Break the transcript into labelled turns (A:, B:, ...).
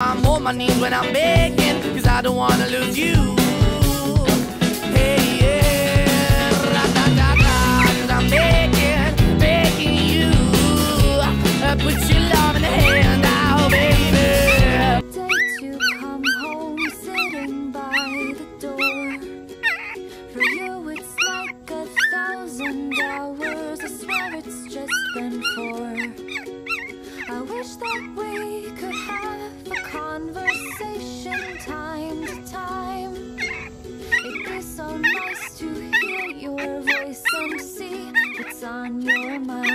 A: I'm on my knees when I'm begging, cause I don't wanna lose you. Hey, yeah, da da da da, I'm begging, begging you. I put your love in the hand now, baby.
B: Did you come home sitting by the door? For you, it's like a thousand hours, I swear it's just been four. I wish that we on your mind.